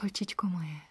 Holčičko moje.